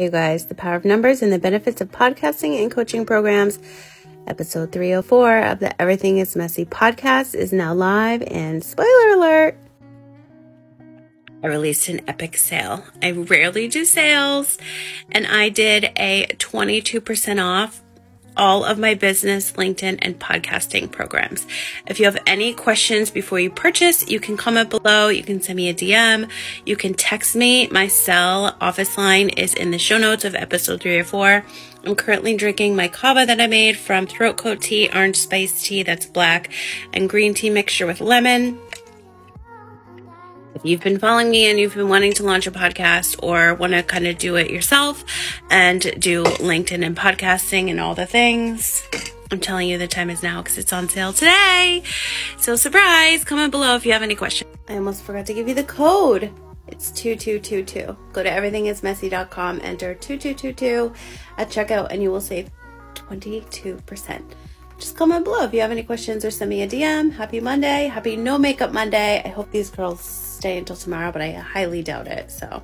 You guys, the power of numbers and the benefits of podcasting and coaching programs. Episode 304 of the Everything is Messy podcast is now live, and spoiler alert, I released an epic sale. I rarely do sales, and I did a 22% off all of my business, LinkedIn, and podcasting programs. If you have any questions before you purchase, you can comment below. You can send me a DM. You can text me. My cell office line is in the show notes of episode three or four. I'm currently drinking my kava that I made from Throat Coat Tea, orange spice tea that's black, and green tea mixture with lemon. If you've been following me and you've been wanting to launch a podcast or want to kind of do it yourself and do LinkedIn and podcasting and all the things, I'm telling you the time is now because it's on sale today. So surprise, comment below if you have any questions. I almost forgot to give you the code. It's 2222. Go to everythingismessy.com, enter 2222 at checkout, and you will save 22% just comment below if you have any questions or send me a DM. Happy Monday. Happy No Makeup Monday. I hope these girls stay until tomorrow, but I highly doubt it. So.